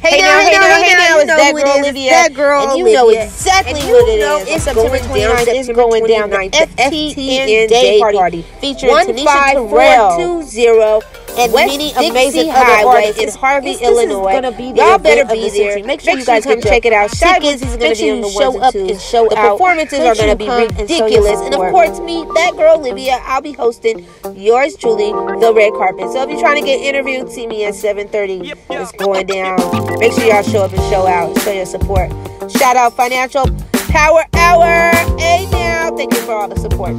Hey, now, hey now, hey now, it's that girl Olivia. That girl and you know exactly what it is. it's September going down 29th. It's going down the 29th, the FTN Day Party, featuring Tanisha Tarrell 15420 and West many Dixie amazing other Highway artists in It's- Harvey, this- this is Illinois. gonna be the Y'all better be the there. century. Make sure you guys come come check it out. Shy Tickets, gonna be on the show up and and twos. show The out. performances are gonna be come and ridiculous. And of course, me, that girl Olivia, I'll be hosting yours truly, the red carpet. So if you're trying to get interviewed, see me at 7:30. It's going down. Make sure y'all show up and show out. Show your support. Shout out Financial Power Hour. Hey now, thank you for all the support.